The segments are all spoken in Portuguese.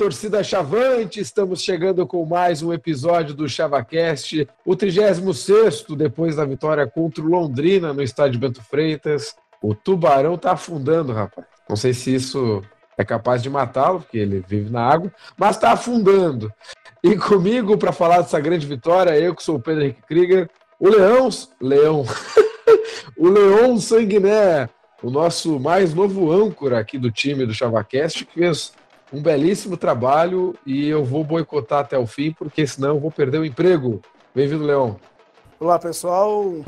Torcida Chavante, estamos chegando com mais um episódio do ChavaCast, o 36 depois da vitória contra o Londrina no estádio Bento Freitas. O Tubarão tá afundando, rapaz. Não sei se isso é capaz de matá-lo, porque ele vive na água, mas tá afundando. E comigo, para falar dessa grande vitória, eu que sou o Pedro Henrique Krieger, o Leão, Leão, o Leão Sanguiné, o nosso mais novo âncora aqui do time do ChavaCast, que fez um belíssimo trabalho e eu vou boicotar até o fim, porque senão eu vou perder o emprego. Bem-vindo, Leão. Olá, pessoal. Um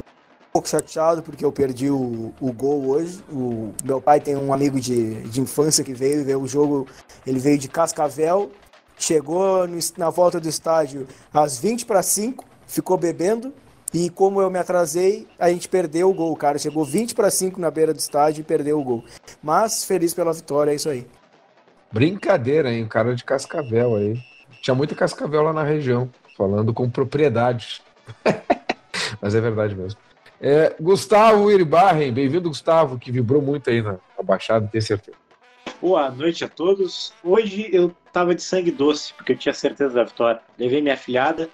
pouco chateado porque eu perdi o, o gol hoje. O meu pai tem um amigo de, de infância que veio ver o jogo. Ele veio de Cascavel, chegou no, na volta do estádio às 20 para 5, ficou bebendo. E como eu me atrasei, a gente perdeu o gol, cara. Chegou 20 para 5 na beira do estádio e perdeu o gol. Mas feliz pela vitória, é isso aí. Brincadeira, hein? O cara de Cascavel aí. Tinha muita Cascavel lá na região, falando com propriedade. Mas é verdade mesmo. É, Gustavo Iribarren, bem-vindo, Gustavo, que vibrou muito aí na, na Baixada, tenho certeza. Boa noite a todos. Hoje eu tava de sangue doce, porque eu tinha certeza da vitória. Levei minha filhada,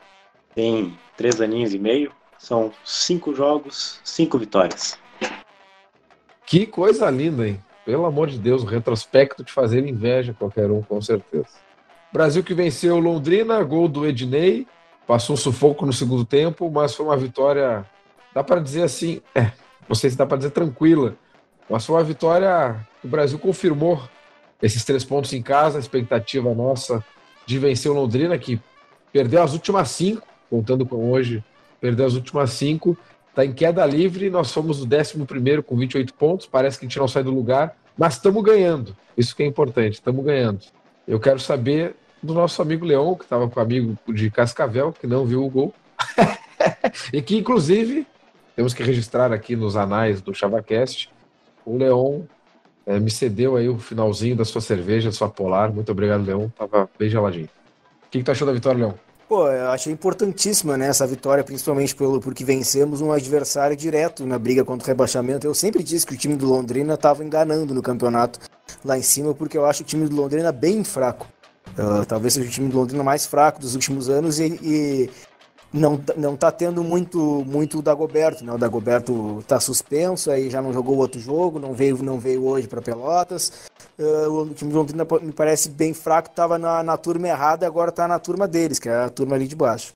tem três aninhos e meio, são cinco jogos, cinco vitórias. Que coisa linda, hein? Pelo amor de Deus, o retrospecto de fazer inveja a qualquer um, com certeza. Brasil que venceu Londrina, gol do Ednei, passou um sufoco no segundo tempo, mas foi uma vitória, dá para dizer assim, é, não sei se dá para dizer tranquila, mas foi uma vitória que o Brasil confirmou esses três pontos em casa, a expectativa nossa de vencer o Londrina, que perdeu as últimas cinco, contando com hoje, perdeu as últimas cinco, está em queda livre, nós fomos o 11 primeiro com 28 pontos, parece que a gente não sai do lugar, mas estamos ganhando. Isso que é importante, estamos ganhando. Eu quero saber do nosso amigo Leão, que estava com o amigo de Cascavel, que não viu o gol. e que, inclusive, temos que registrar aqui nos anais do ChavaCast, o Leão é, me cedeu aí o finalzinho da sua cerveja, da sua polar. Muito obrigado, Leão. Tava bem geladinho. O que, que tu achou da vitória, Leão? Pô, eu achei importantíssima né, essa vitória, principalmente pelo, porque vencemos um adversário direto na briga contra o rebaixamento. Eu sempre disse que o time do Londrina estava enganando no campeonato lá em cima, porque eu acho o time do Londrina bem fraco. Uh, talvez seja o time do Londrina mais fraco dos últimos anos e, e não, não tá tendo muito muito o Dagoberto, né? O Dagoberto tá suspenso, aí já não jogou outro jogo, não veio, não veio hoje para Pelotas. Uh, o time do Londrina me parece bem fraco, estava na, na turma errada, agora está na turma deles, que é a turma ali de baixo.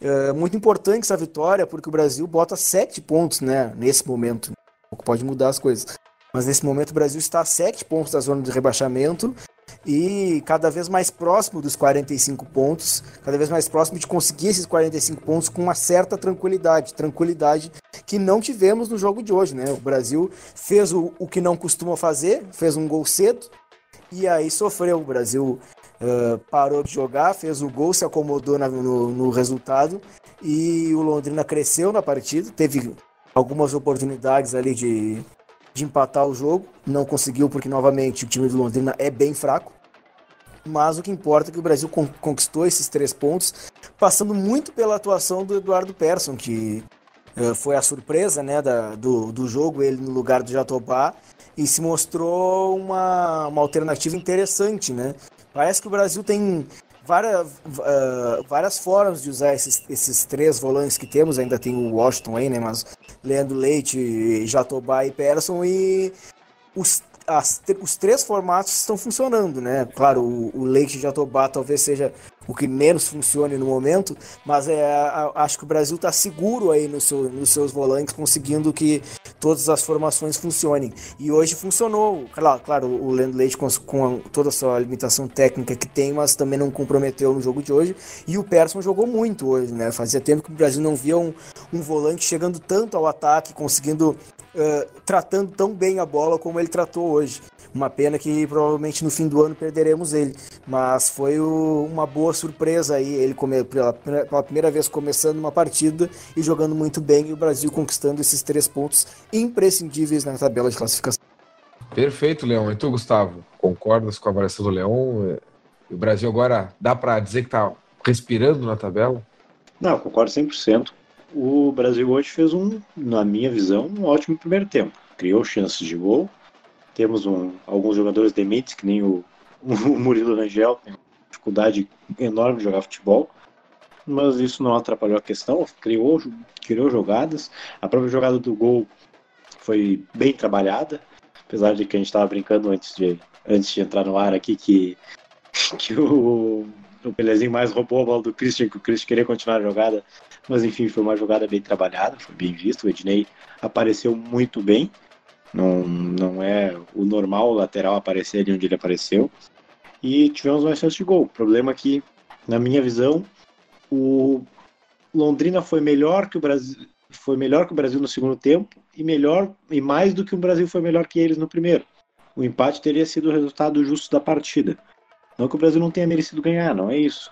Uh, muito importante essa vitória, porque o Brasil bota sete pontos, né, nesse momento. Pode mudar as coisas. Mas nesse momento o Brasil está a sete pontos da zona de rebaixamento e cada vez mais próximo dos 45 pontos, cada vez mais próximo de conseguir esses 45 pontos com uma certa tranquilidade, tranquilidade que não tivemos no jogo de hoje, né? O Brasil fez o, o que não costuma fazer, fez um gol cedo e aí sofreu. O Brasil uh, parou de jogar, fez o gol, se acomodou na, no, no resultado e o Londrina cresceu na partida, teve algumas oportunidades ali de de empatar o jogo. Não conseguiu porque, novamente, o time do Londrina é bem fraco. Mas o que importa é que o Brasil conquistou esses três pontos, passando muito pela atuação do Eduardo Persson, que uh, foi a surpresa né, da, do, do jogo, ele no lugar do Jatobá, e se mostrou uma, uma alternativa interessante. Né? Parece que o Brasil tem várias, uh, várias formas de usar esses, esses três volantes que temos. Ainda tem o Washington aí, né? Mas Leandro Leite, Jatobá e Persson. E os, as, os três formatos estão funcionando, né? Claro, o, o Leite e Jatobá talvez seja o que menos funcione no momento, mas é, acho que o Brasil está seguro aí no seu, nos seus volantes, conseguindo que todas as formações funcionem. E hoje funcionou. Claro, claro o Leandro Leite com, com toda a sua limitação técnica que tem, mas também não comprometeu no jogo de hoje. E o Persson jogou muito hoje, né? Fazia tempo que o Brasil não via um, um volante chegando tanto ao ataque, conseguindo Uh, tratando tão bem a bola como ele tratou hoje. Uma pena que provavelmente no fim do ano perderemos ele, mas foi o, uma boa surpresa aí, ele come, pela, pela, primeira vez começando uma partida e jogando muito bem e o Brasil conquistando esses três pontos imprescindíveis na tabela de classificação. Perfeito, Leão. E tu, Gustavo, concordas com a avaliação do Leão? O Brasil agora dá para dizer que está respirando na tabela? Não, concordo 100%. O Brasil hoje fez um, na minha visão, um ótimo primeiro tempo. Criou chances de gol, temos um, alguns jogadores dementes, que nem o, o Murilo Rangel tem dificuldade enorme de jogar futebol, mas isso não atrapalhou a questão, criou, criou jogadas, a própria jogada do gol foi bem trabalhada, apesar de que a gente estava brincando antes de, antes de entrar no ar aqui que, que o, o Pelezinho mais roubou a bola do Christian, que o Christian queria continuar a jogada, mas enfim, foi uma jogada bem trabalhada, foi bem visto, o Ednei apareceu muito bem, não, não é o normal o lateral aparecer ali onde ele apareceu, e tivemos mais chance de gol. O problema é que, na minha visão, o Londrina foi melhor que o Brasil, foi melhor que o Brasil no segundo tempo e melhor e mais do que o Brasil foi melhor que eles no primeiro. O empate teria sido o resultado justo da partida. Não que o Brasil não tenha merecido ganhar, não é isso.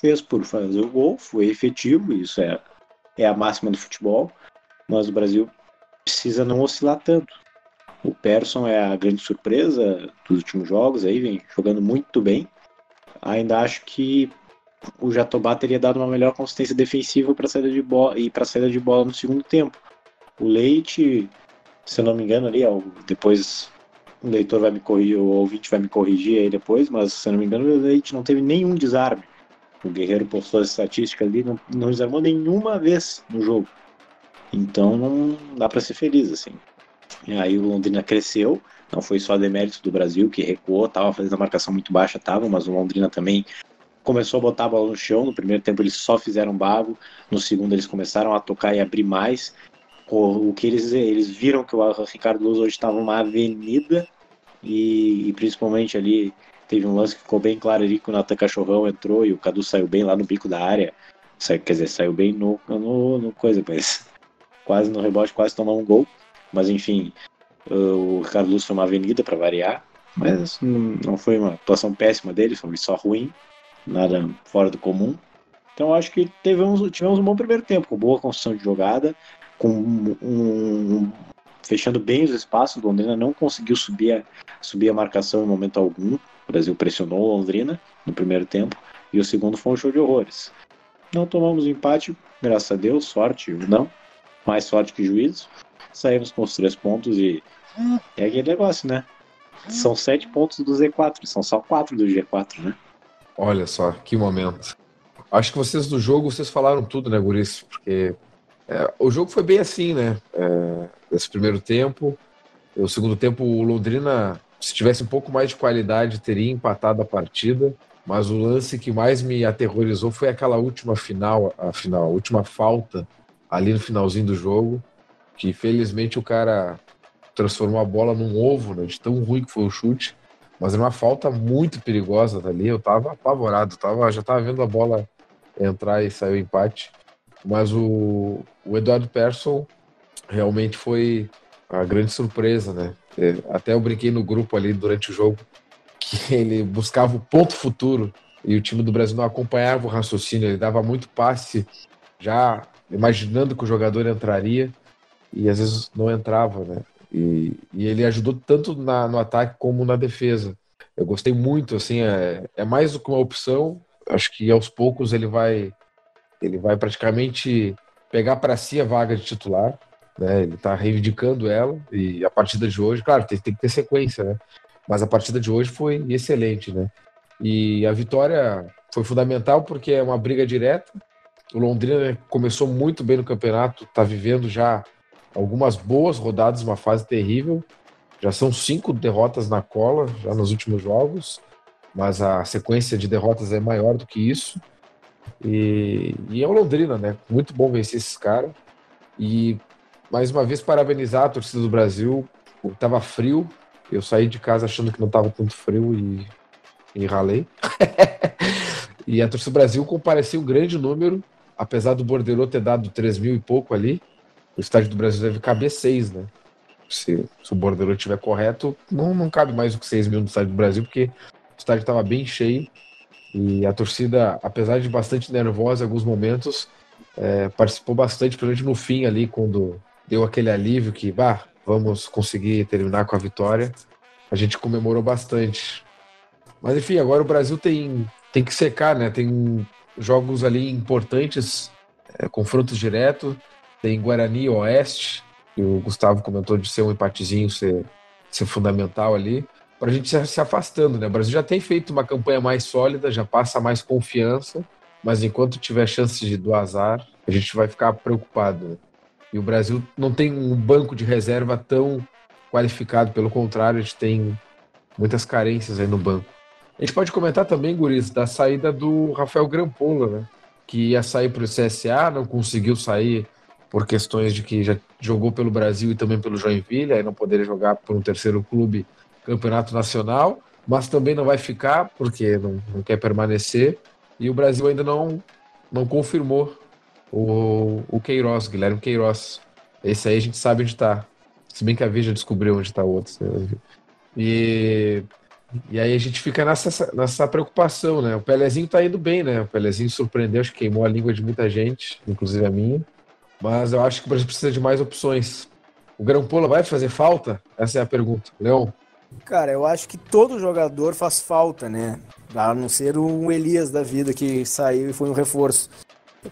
Fez por fazer o gol, foi efetivo, isso é, é a máxima do futebol, mas o Brasil precisa não oscilar tanto. O Persson é a grande surpresa dos últimos jogos, aí vem jogando muito bem. Ainda acho que o Jatobá teria dado uma melhor consistência defensiva para saída de bola e para saída de bola no segundo tempo. O Leite, se eu não me engano ali, depois o leitor vai me corrigir, o ouvinte vai me corrigir aí depois, mas se eu não me engano, o Leite não teve nenhum desarme. O Guerreiro postou as estatísticas ali, não, não desarmou nenhuma vez no jogo. Então não dá para ser feliz assim. E aí o Londrina cresceu, não foi só demérito do Brasil que recuou, estava fazendo a marcação muito baixa, tava, mas o Londrina também começou a botar a bola no chão. No primeiro tempo eles só fizeram bago, no segundo eles começaram a tocar e abrir mais. O, o que eles eles viram que o Ricardo Luz hoje estava uma avenida e, e, principalmente ali teve um lance que ficou bem claro ali que o Natan Cachorrão entrou e o Cadu saiu bem lá no bico da área. quer dizer, saiu bem no, no, no coisa, mas quase no rebote, quase tomou um gol. Mas enfim, o Ricardo Luz foi uma avenida para variar, mas não foi uma atuação péssima dele, foi só ruim, nada fora do comum. Então acho que tivemos, tivemos um bom primeiro tempo, com boa construção de jogada, com um, um fechando bem os espaços. Londrina não conseguiu subir a, subir a marcação em momento algum. O Brasil pressionou Londrina no primeiro tempo e o segundo foi um show de horrores. Não tomamos empate, graças a Deus, sorte não, mais sorte que juízo saímos com os três pontos e é aquele negócio, né? São sete pontos do Z4, são só quatro do G4, né? Olha só, que momento. Acho que vocês do jogo, vocês falaram tudo, né, Guris? Porque é, o jogo foi bem assim, né? É, esse primeiro tempo. O segundo tempo, o Londrina, se tivesse um pouco mais de qualidade, teria empatado a partida. Mas o lance que mais me aterrorizou foi aquela última final, a final, a última falta ali no finalzinho do jogo que felizmente o cara transformou a bola num ovo, né, de tão ruim que foi o chute. Mas era uma falta muito perigosa dali. Eu tava apavorado, tava, já tava vendo a bola entrar e sair o empate. Mas o, o Eduardo Persson realmente foi a grande surpresa, né? Até eu brinquei no grupo ali durante o jogo que ele buscava o ponto futuro e o time do Brasil não acompanhava o raciocínio, ele dava muito passe já imaginando que o jogador entraria e às vezes não entrava, né? E, e ele ajudou tanto na, no ataque como na defesa. Eu gostei muito, assim, é, é mais do que uma opção. Acho que aos poucos ele vai, ele vai praticamente pegar para si a vaga de titular. Né? Ele está reivindicando ela e a partida de hoje, claro, tem, tem que ter sequência, né? Mas a partida de hoje foi excelente, né? E a vitória foi fundamental porque é uma briga direta. O Londrina começou muito bem no campeonato, está vivendo já algumas boas rodadas, uma fase terrível. Já são cinco derrotas na cola, já nos últimos jogos, mas a sequência de derrotas é maior do que isso. E, e é o Londrina, né? Muito bom vencer esses caras. E mais uma vez parabenizar a torcida do Brasil. Tava frio, eu saí de casa achando que não tava tanto frio e, e ralei. e a torcida do Brasil compareceu um grande número, apesar do Bordelô ter dado 3 mil e pouco ali o estádio do Brasil deve caber seis, né? Se, se o bordeiro estiver correto, não, não cabe mais do que seis mil no estádio do Brasil, porque o estádio estava bem cheio e a torcida, apesar de bastante nervosa em alguns momentos, é, participou bastante, principalmente no fim ali, quando deu aquele alívio que, bah, vamos conseguir terminar com a vitória. A gente comemorou bastante. Mas enfim, agora o Brasil tem, tem que secar, né? Tem jogos ali importantes, é, confrontos diretos. Tem Guarani Oeste, que o Gustavo comentou de ser um empatezinho ser, ser fundamental ali. para a gente se afastando, né? O Brasil já tem feito uma campanha mais sólida, já passa mais confiança, mas enquanto tiver chances do azar, a gente vai ficar preocupado. Né? E o Brasil não tem um banco de reserva tão qualificado, pelo contrário, a gente tem muitas carências aí no banco. A gente pode comentar também, Guris, da saída do Rafael Grampola, né? Que ia sair para o CSA, não conseguiu sair por questões de que já jogou pelo Brasil e também pelo Joinville, aí não poderia jogar por um terceiro clube campeonato nacional, mas também não vai ficar porque não, não quer permanecer. E o Brasil ainda não, não confirmou o, o Queiroz, Guilherme Queiroz. Esse aí a gente sabe onde está. Se bem que a Veja descobriu onde está o outro. Né? E, e aí a gente fica nessa, nessa preocupação, né? O Pelezinho tá indo bem, né? O Pelezinho surpreendeu, acho que queimou a língua de muita gente, inclusive a minha. Mas eu acho que o Brasil precisa de mais opções. O Grampola vai fazer falta? Essa é a pergunta. Leão? Cara, eu acho que todo jogador faz falta, né? A não ser um Elias da vida que saiu e foi um reforço.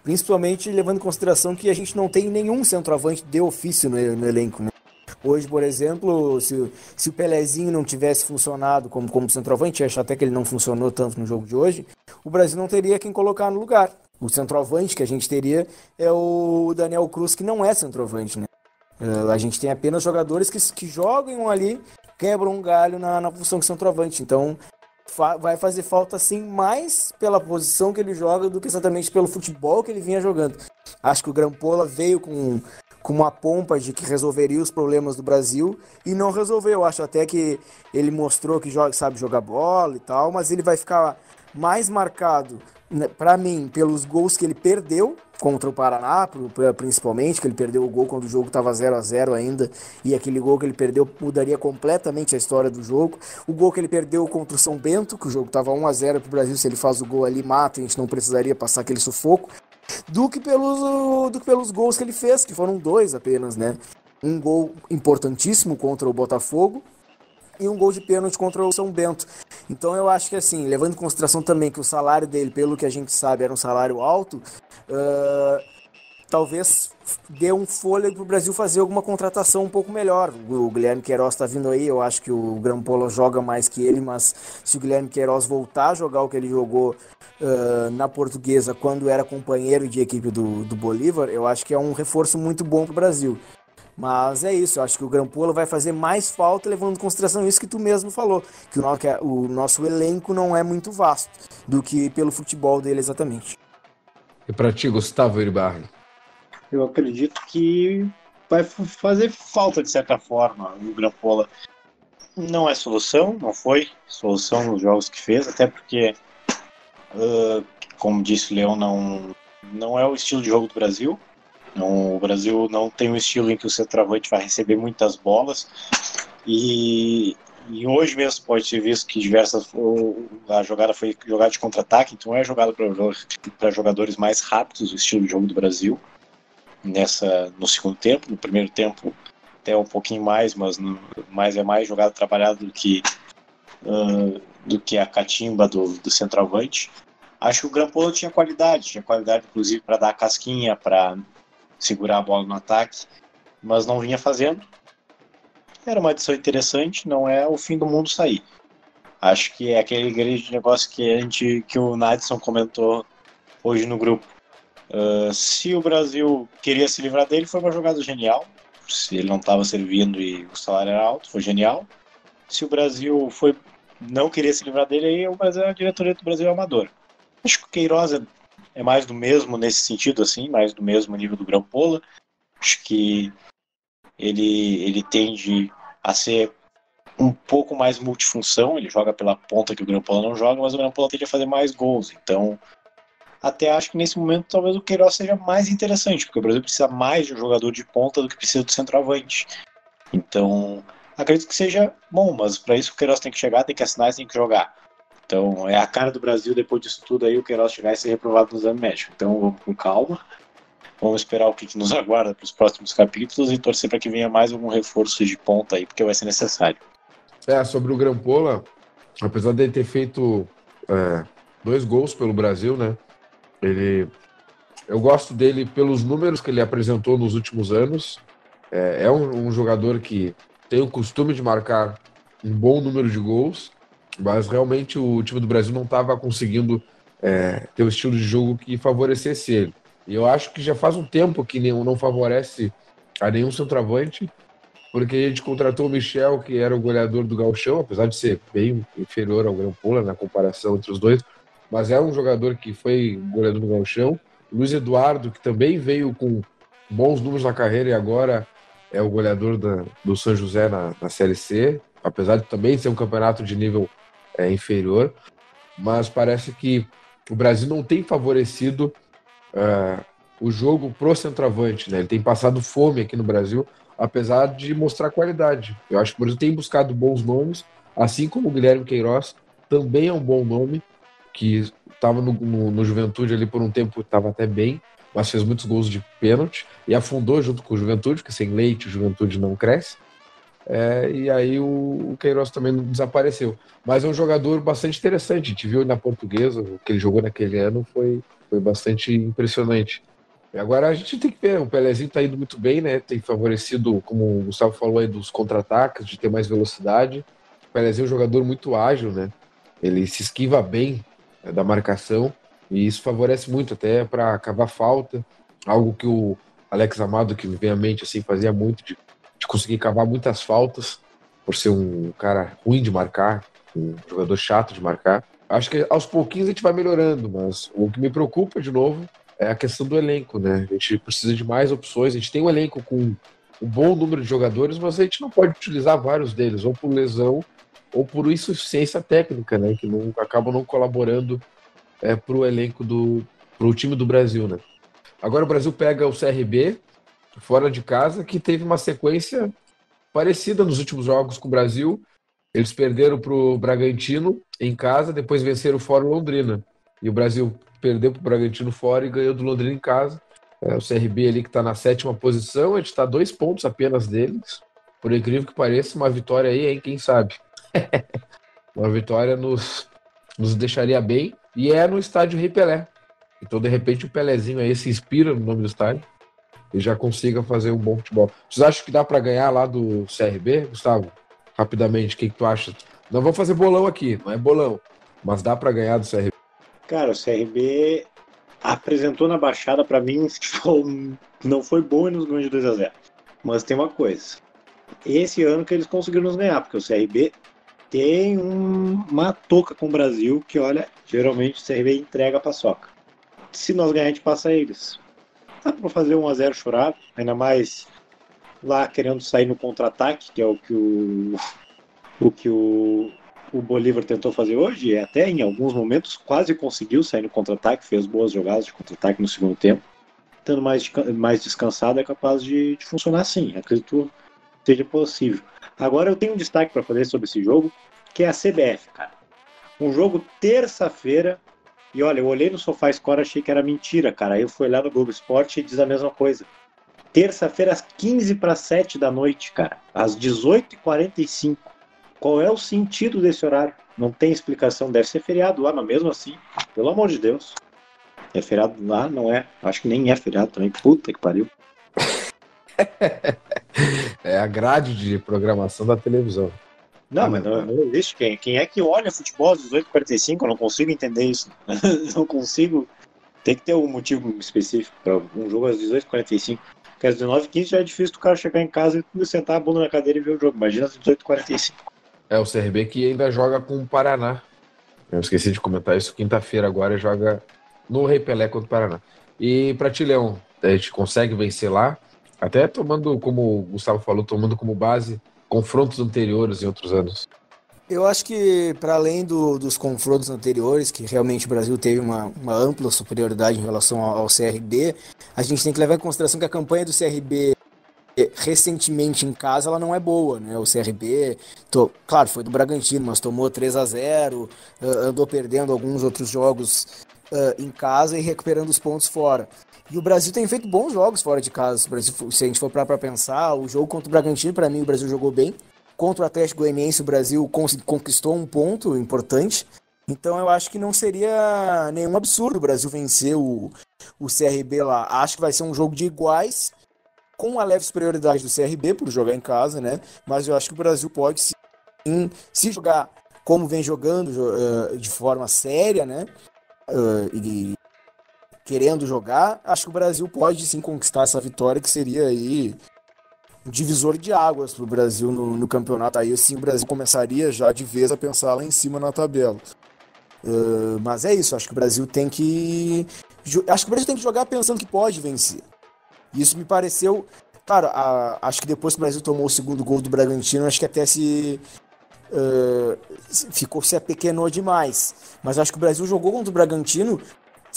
Principalmente levando em consideração que a gente não tem nenhum centroavante de ofício no, no elenco, né? Hoje, por exemplo, se, se o Pelezinho não tivesse funcionado como, como centroavante, acho até que ele não funcionou tanto no jogo de hoje, o Brasil não teria quem colocar no lugar. O centroavante que a gente teria é o Daniel Cruz, que não é centroavante, né? Uh, a gente tem apenas jogadores que, que jogam ali, quebram um galho na, na função de centroavante. Então, vai fazer falta, sim, mais pela posição que ele joga do que exatamente pelo futebol que ele vinha jogando. Acho que o Grampola veio com, com uma pompa de que resolveria os problemas do Brasil e não resolveu. Acho até que ele mostrou que joga, sabe jogar bola e tal, mas ele vai ficar mais marcado né, para mim, pelos gols que ele perdeu contra o Paraná, principalmente, que ele perdeu o gol quando o jogo estava 0 a 0 ainda, e aquele gol que ele perdeu mudaria completamente a história do jogo. O gol que ele perdeu contra o São Bento, que o jogo estava 1 a 0 para o Brasil, se ele faz o gol ali, mata, a gente não precisaria passar aquele sufoco, do que pelos, do que pelos gols que ele fez, que foram dois apenas, né? Um gol importantíssimo contra o Botafogo, e um gol de pênalti contra o São Bento. Então eu acho que assim, levando em consideração também que o salário dele, pelo que a gente sabe, era um salário alto, uh, talvez dê um fôlego para o Brasil fazer alguma contratação um pouco melhor. O Guilherme Queiroz está vindo aí, eu acho que o Grampola joga mais que ele, mas se o Guilherme Queiroz voltar a jogar o que ele jogou uh, na portuguesa quando era companheiro de equipe do, do Bolívar, eu acho que é um reforço muito bom para o Brasil. Mas é isso, eu acho que o Grampola vai fazer mais falta, levando em consideração isso que tu mesmo falou, que o nosso elenco não é muito vasto do que pelo futebol dele exatamente. E para ti, Gustavo Iribarri? Eu acredito que vai fazer falta de certa forma o Grampola. Não é solução, não foi solução nos jogos que fez, até porque, uh, como disse o Leão, não, não é o estilo de jogo do Brasil. Não, o Brasil não tem um estilo em que o centroavante vai receber muitas bolas. E, e hoje mesmo pode ser visto que diversas a jogada foi jogada de contra-ataque, então é jogada para jogadores mais rápidos, o estilo de jogo do Brasil. Nessa no segundo tempo, no primeiro tempo até um pouquinho mais, mas no, mais é mais jogada trabalhada do que uh, do que a catimba do, do centroavante. Acho que o Grampola tinha qualidade, tinha qualidade inclusive para dar casquinha, para segurar a bola no ataque, mas não vinha fazendo. Era uma adição interessante, não é o fim do mundo sair. Acho que é aquele grande negócio que a gente, que o Nadson comentou hoje no grupo. Uh, se o Brasil queria se livrar dele, foi uma jogada genial. Se ele não estava servindo e o salário era alto, foi genial. Se o Brasil foi não queria se livrar dele, aí o Brasil, a diretoria do Brasil é amador. Acho que o Queiroz é mais do mesmo nesse sentido, assim, mais do mesmo nível do Grampola. Acho que ele, ele tende a ser um pouco mais multifunção, ele joga pela ponta que o Grampola não joga, mas o Grampola tende a fazer mais gols. Então, até acho que nesse momento talvez o Queiroz seja mais interessante, porque o Brasil precisa mais de um jogador de ponta do que precisa do centroavante. Então, acredito que seja bom, mas para isso o Queiroz tem que chegar, tem que assinar tem que jogar. Então, é a cara do Brasil depois disso tudo aí, o Queiroz chegar e ser reprovado no exame médico. Então, vamos com calma. Vamos esperar o que, nos aguarda para os próximos capítulos e torcer para que venha mais algum reforço de ponta aí, porque vai ser necessário. É, sobre o Grampola, apesar de ele ter feito é, dois gols pelo Brasil, né? Ele, eu gosto dele pelos números que ele apresentou nos últimos anos. É, é um, um jogador que tem o costume de marcar um bom número de gols, mas realmente o time do Brasil não estava conseguindo é, ter o estilo de jogo que favorecesse ele. E eu acho que já faz um tempo que não, não favorece a nenhum centroavante, porque a gente contratou o Michel, que era o goleador do Galchão, apesar de ser bem inferior ao Grampola na comparação entre os dois, mas é um jogador que foi goleador do Galchão. Luiz Eduardo, que também veio com bons números na carreira e agora é o goleador da, do São José na, na Série C, apesar de também ser um campeonato de nível é, inferior. Mas parece que o Brasil não tem favorecido uh, o jogo pro centroavante, né? Ele tem passado fome aqui no Brasil, apesar de mostrar qualidade. Eu acho que o Brasil tem buscado bons nomes, assim como o Guilherme Queiroz também é um bom nome, que estava no, no, no, Juventude ali por um tempo, estava até bem, mas fez muitos gols de pênalti e afundou junto com o Juventude, porque sem leite o Juventude não cresce. É, e aí o, o, Queiroz também desapareceu. Mas é um jogador bastante interessante. A gente viu na portuguesa, o que ele jogou naquele ano foi, foi bastante impressionante. E agora a gente tem que ver, o Pelezinho tá indo muito bem, né? Tem favorecido, como o Gustavo falou aí, dos contra-ataques, de ter mais velocidade. O Pelezinho é um jogador muito ágil, né? Ele se esquiva bem né, da marcação e isso favorece muito até para cavar falta, algo que o Alex Amado, que me vem à mente, assim, fazia muito, de, de conseguir cavar muitas faltas, por ser um cara ruim de marcar, um jogador chato de marcar. Acho que aos pouquinhos a gente vai melhorando, mas o que me preocupa, de novo, é a questão do elenco, né? A gente precisa de mais opções. A gente tem um elenco com um bom número de jogadores, mas a gente não pode utilizar vários deles, ou por lesão, ou por insuficiência técnica, né? Que não acabam não colaborando é, para o elenco do pro time do Brasil, né? Agora o Brasil pega o CRB fora de casa, que teve uma sequência parecida nos últimos jogos com o Brasil. Eles perderam para o Bragantino em casa, depois venceram fora o Londrina. E o Brasil perdeu para o Bragantino fora e ganhou do Londrina em casa. É, o CRB ali que está na sétima posição, a gente está dois pontos apenas deles. Por incrível que pareça, uma vitória aí, hein? Quem sabe? uma vitória nos, nos deixaria bem. E é no estádio Rei Pelé. Então, de repente, o Pelézinho aí se inspira no nome do estádio e já consiga fazer um bom futebol. Vocês acham que dá para ganhar lá do CRB, Gustavo? Rapidamente, o que, que tu acha? Não vou fazer bolão aqui, não é bolão, mas dá para ganhar do CRB. Cara, o CRB apresentou na Baixada para mim futebol não foi bom e nos ganhou de 2 a 0. Mas tem uma coisa. Esse ano que eles conseguiram nos ganhar, porque o CRB tem um, uma touca com o Brasil que, olha, geralmente o CRB entrega a paçoca. Se nós ganhar, a gente passa eles. Dá para fazer um a 0 chorado, ainda mais lá querendo sair no contra-ataque, que é o que o, o que o, o Bolívar tentou fazer hoje, e até em alguns momentos quase conseguiu sair no contra-ataque, fez boas jogadas de contra-ataque no segundo tempo. Estando mais, mais descansado, é capaz de, de funcionar sim. Acredito que seja possível. Agora eu tenho um destaque para fazer sobre esse jogo, que é a CBF, cara. Um jogo terça-feira, e olha, eu olhei no Sofá Score achei que era mentira, cara. Aí eu fui lá no Globo Esporte e diz a mesma coisa. Terça-feira, às 15 para 7 da noite, cara. Às 18h45. Qual é o sentido desse horário? Não tem explicação. Deve ser feriado lá, mas mesmo assim, pelo amor de Deus. É feriado lá? Não é. Acho que nem é feriado também. Puta que pariu. é a grade de programação da televisão. Não, mas não, não, existe. Quem, quem é que olha futebol às 18h45? Eu não consigo entender isso. não consigo. Tem que ter um motivo específico para um jogo às 18h45. Porque às 19h15 já é difícil o cara chegar em casa e sentar a bunda na cadeira e ver o jogo. Imagina às 18h45. É, o CRB que ainda joga com o Paraná. Eu esqueci de comentar isso. Quinta-feira agora joga no Rei Pelé contra o Paraná. E para a gente consegue vencer lá? Até tomando, como o Gustavo falou, tomando como base confrontos anteriores em outros anos. Eu acho que, para além do, dos confrontos anteriores, que realmente o Brasil teve uma, uma ampla superioridade em relação ao, ao, CRB, a gente tem que levar em consideração que a campanha do CRB recentemente em casa ela não é boa, né? O CRB, claro, foi do Bragantino, mas tomou 3 a 0 andou perdendo alguns outros jogos uh, em casa e recuperando os pontos fora. E o Brasil tem feito bons jogos fora de casa. Se a gente for para pensar, o jogo contra o Bragantino, para mim, o Brasil jogou bem. Contra o Atlético Goianiense, o Brasil conquistou um ponto importante. Então eu acho que não seria nenhum absurdo o Brasil vencer o, o CRB lá. Acho que vai ser um jogo de iguais, com a leve superioridade do CRB por jogar em casa, né? Mas eu acho que o Brasil pode se jogar como vem jogando uh, de forma séria, né? Uh, e querendo jogar, acho que o Brasil pode sim conquistar essa vitória que seria aí um divisor de águas para o Brasil no, no, campeonato. Aí sim o Brasil começaria já de vez a pensar lá em cima na tabela. Uh, mas é isso, acho que o Brasil tem que. Acho que o Brasil tem que jogar pensando que pode vencer. Isso me pareceu. Cara, a, acho que depois que o Brasil tomou o segundo gol do Bragantino, acho que até se. Uh, ficou se apequenou demais. Mas acho que o Brasil jogou contra o Bragantino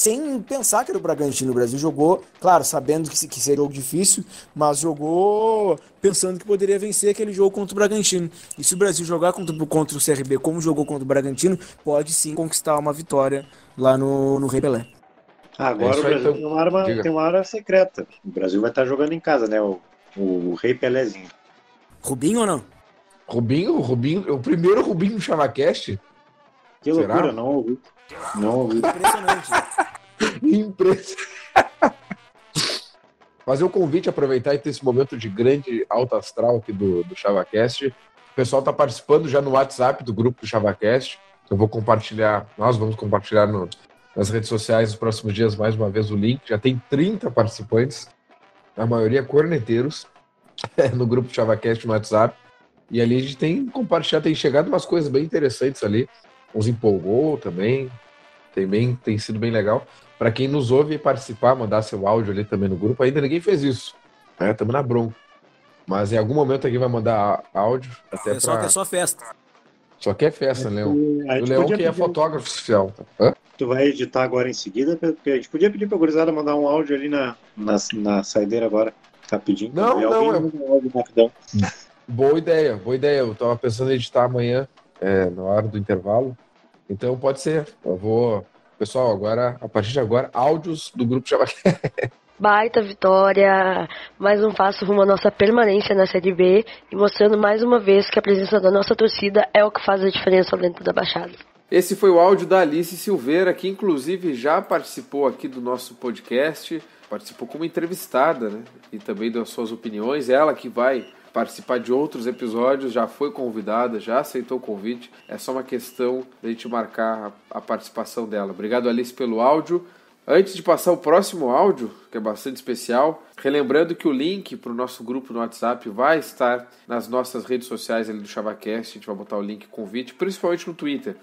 sem pensar que era o Bragantino. O Brasil jogou, claro, sabendo que, que seria jogo difícil, mas jogou pensando que poderia vencer aquele jogo contra o Bragantino. E se o Brasil jogar contra, contra o CRB como jogou contra o Bragantino, pode sim conquistar uma vitória lá no, no Rei Pelé. Agora é o Brasil então... tem, uma arma, tem uma arma secreta. O Brasil vai estar jogando em casa, né? O, o Rei Pelézinho. Rubinho ou não? Rubinho, Rubinho, o primeiro Rubinho no ChamaCast. Que Será? loucura, não ouvi. Não ouvi. Impressionante. Impressionante. Fazer o convite, aproveitar e ter esse momento de grande alta astral aqui do, do ChavaCast. O pessoal está participando já no WhatsApp do grupo do ChavaCast. Eu vou compartilhar, nós vamos compartilhar no, nas redes sociais nos próximos dias mais uma vez o link. Já tem 30 participantes, a maioria corneteiros, no grupo do ChavaCast no WhatsApp. E ali a gente tem compartilhado, tem chegado umas coisas bem interessantes ali uns empolgou também. Tem, bem, tem sido bem legal. Para quem nos ouve participar, mandar seu áudio ali também no grupo, ainda ninguém fez isso. Estamos é, na bronca. Mas em algum momento alguém vai mandar áudio. Até Pessoal pra... que é só festa. Só quer festa, né, Leão? O Leão que é fotógrafo oficial. Hã? Tu vai editar agora em seguida? Porque a gente podia pedir pra gurizada mandar um áudio ali na, na, na saideira agora. Tá pedindo. Não, não. Eu... Um. Boa ideia, boa ideia. Eu tava pensando em editar amanhã é, na hora do intervalo. Então pode ser. Eu vou. Pessoal, agora, a partir de agora, áudios do grupo Java. Baita vitória, mais um passo rumo à nossa permanência na Série B e mostrando mais uma vez que a presença da nossa torcida é o que faz a diferença dentro da Baixada. Esse foi o áudio da Alice Silveira, que inclusive já participou aqui do nosso podcast, participou como entrevistada, né? E também deu suas opiniões. Ela que vai participar de outros episódios, já foi convidada, já aceitou o convite. É só uma questão de a gente marcar a, a participação dela. Obrigado, Alice, pelo áudio. Antes de passar o próximo áudio, que é bastante especial, relembrando que o link para o nosso grupo no WhatsApp vai estar nas nossas redes sociais ali do ChavaCast. A gente vai botar o link convite, principalmente no Twitter,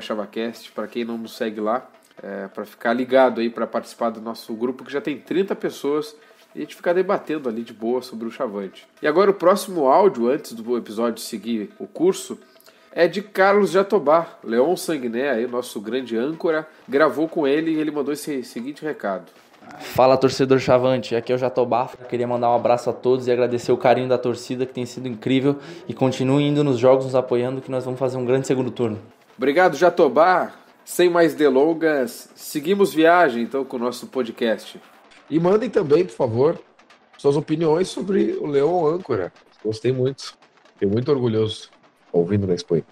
ChavaCast, para quem não nos segue lá, é, para ficar ligado aí para participar do nosso grupo, que já tem 30 pessoas e a gente ficar debatendo ali de boa sobre o Chavante. E agora o próximo áudio, antes do episódio seguir o curso, é de Carlos Jatobá. Leon Sanguiné, aí, nosso grande âncora, gravou com ele e ele mandou esse seguinte recado. Fala torcedor Chavante, aqui é o Jatobá. Queria mandar um abraço a todos e agradecer o carinho da torcida que tem sido incrível e continue indo nos jogos nos apoiando que nós vamos fazer um grande segundo turno. Obrigado Jatobá. Sem mais delongas, seguimos viagem então com o nosso podcast. E mandem também, por favor, suas opiniões sobre o Leão Âncora. Gostei muito. Fiquei muito orgulhoso ouvindo na Espanha.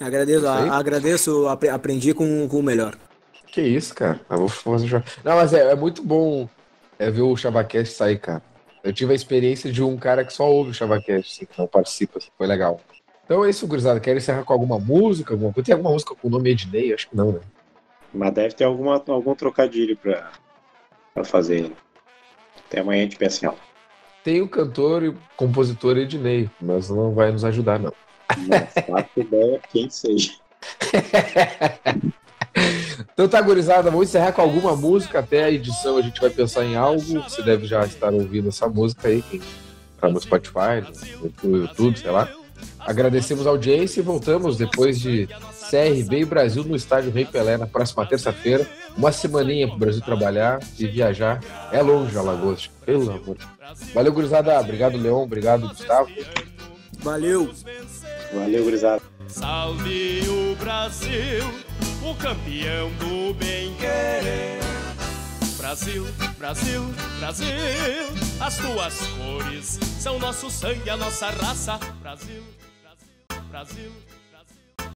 Agradeço, agradeço, aprendi com, com o melhor. Que isso, cara. Eu vou fazer... Não, mas é, é muito bom é, ver o Chavacast sair, cara. Eu tive a experiência de um cara que só ouve o Chavacast, assim, que não participa. Assim, foi legal. Então é isso, gurizada. Quer encerrar com alguma música? Alguma... Tem alguma música com o nome Ednei? Acho que não, né? Mas deve ter alguma, algum trocadilho pra, para fazer. Até amanhã de pensa em Tem o cantor e o compositor Ednei, mas não vai nos ajudar, não. Não faço ideia quem seja. então tá, gurizada, vamos encerrar com alguma música. Até a edição a gente vai pensar em algo. Você deve já estar ouvindo essa música aí, quem tá no Spotify, no YouTube, sei lá. Agradecemos a audiência e voltamos depois de CRB e Brasil no estádio Rei Pelé na próxima terça-feira. Uma semaninha para o Brasil trabalhar e viajar. É longe, Alagoas. Pelo amor. Valeu, gurizada. Obrigado, Leão. Obrigado, Gustavo. Valeu. Valeu, gurizada. Salve o Brasil, o campeão do bem-querer. Brasil, Brasil, Brasil, as tuas cores são nosso sangue, a nossa raça. Brasil, Brasil, Brasil.